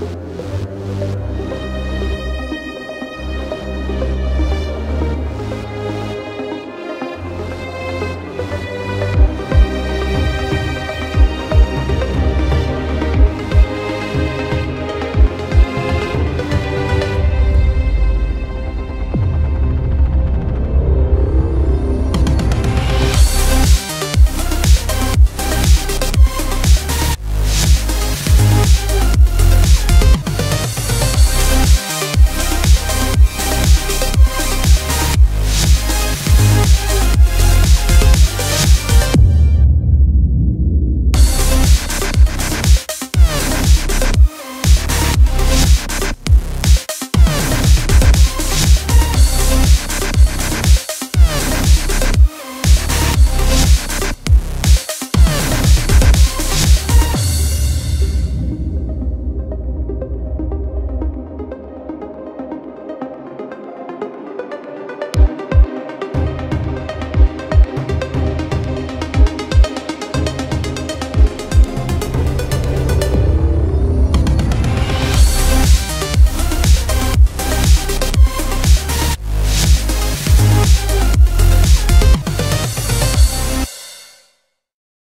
you